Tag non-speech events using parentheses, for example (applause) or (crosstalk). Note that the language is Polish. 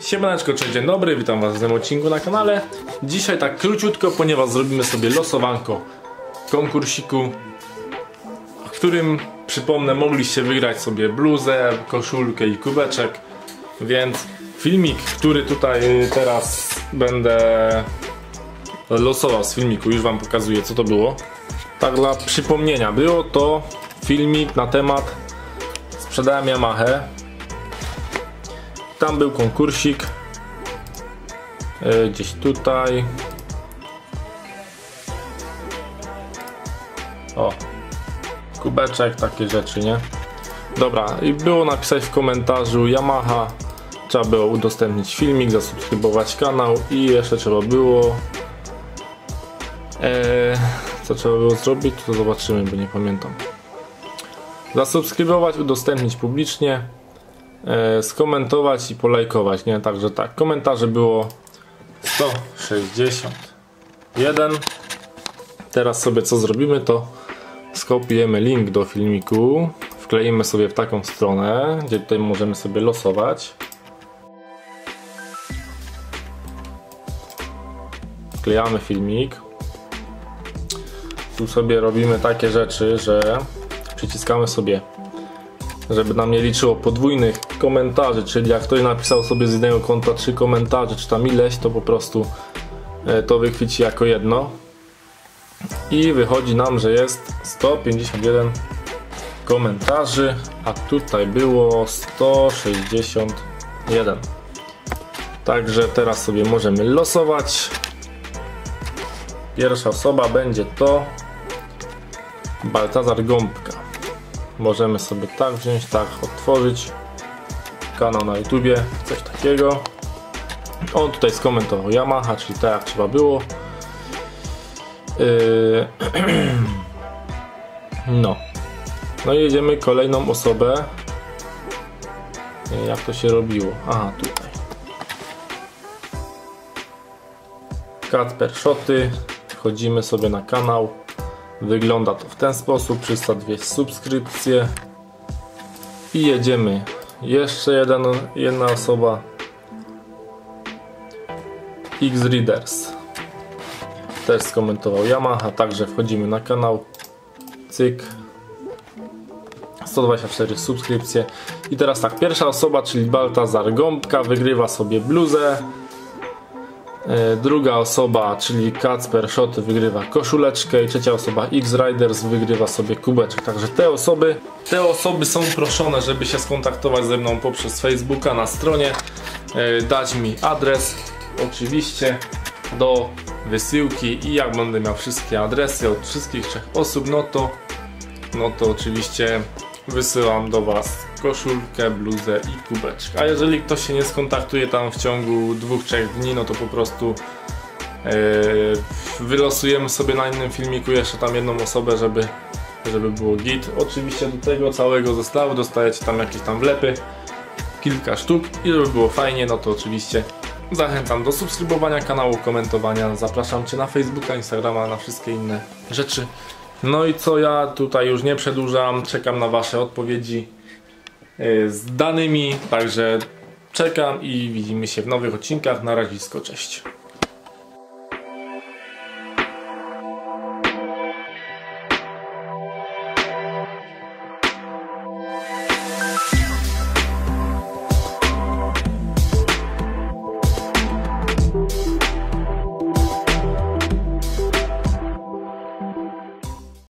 Siemaneczko, cześć, dzień dobry, witam was w tym odcinku na kanale. Dzisiaj tak króciutko, ponieważ zrobimy sobie losowanko konkursiku, w którym, przypomnę, mogliście wygrać sobie bluzę, koszulkę i kubeczek, więc filmik, który tutaj teraz będę losował z filmiku, już wam pokazuję co to było. Tak dla przypomnienia, było to filmik na temat sprzedałem Yamaha tam był konkursik. Yy, gdzieś tutaj. O. Kubeczek, takie rzeczy, nie? Dobra, i było napisać w komentarzu Yamaha trzeba było udostępnić filmik, zasubskrybować kanał i jeszcze trzeba było eee, co trzeba było zrobić, to zobaczymy, bo nie pamiętam. Zasubskrybować, udostępnić publicznie. e, skomentować i polajkować, nie? Także tak, komentarze było 161 teraz sobie co zrobimy to skopiujemy link do filmiku wkleimy sobie w taką stronę gdzie tutaj możemy sobie losować. Wklejamy filmik. Tu sobie robimy takie rzeczy, że przyciskamy sobie żeby nam nie liczyło podwójnych komentarzy, czyli jak ktoś napisał sobie z jednego konta trzy komentarze, czy tam ileś, to po prostu e, to wychwyci jako jedno. I wychodzi nam, że jest 151 komentarzy, a tutaj było 161 także teraz sobie możemy losować. Pierwsza osoba będzie to Baltazar Gąbka możemy sobie tak wziąć, tak otworzyć kanał na YouTubie, coś takiego. On tutaj skomentował Yamaha, czyli tak jak trzeba było. Yy... (clears throat) no. No i jedziemy kolejną osobę. Jak to się robiło? Aha tutaj. Kacper Szoty. Wchodzimy sobie na kanał Wygląda to w ten sposób, 302 subskrypcje. I jedziemy. Jeszcze jeden, jedna osoba. X-Readers też skomentował Yamaha, także wchodzimy na kanał. Cyk. 124 subskrypcje. I teraz tak, pierwsza osoba, czyli Baltazar Gąbka wygrywa sobie bluzę druga osoba, czyli Kacper Shot wygrywa koszuleczkę i trzecia osoba X-Riders wygrywa sobie kubeczek. Także te osoby, te osoby są proszone, żeby się skontaktować ze mną poprzez Facebooka na stronie, e, dać mi adres oczywiście do wysyłki i jak będę miał wszystkie adresy od wszystkich trzech osób, no to no to oczywiście wysyłam do Was koszulkę, bluzę i kubeczek. A jeżeli ktoś się nie skontaktuje tam w ciągu dwóch, trzech dni, no to po prostu yy, wylosujemy sobie na innym filmiku jeszcze tam jedną osobę, żeby, żeby było git. Oczywiście do tego całego zestawu dostajecie tam jakieś tam wlepy, kilka sztuk i żeby było fajnie, no to oczywiście Zachęcam do subskrybowania kanału, komentowania, zapraszam Cię na Facebooka, Instagrama, na wszystkie inne rzeczy. No i co ja tutaj już nie przedłużam, czekam na Wasze odpowiedzi y, z danymi, także czekam i widzimy się w nowych odcinkach. Na razie, cześć.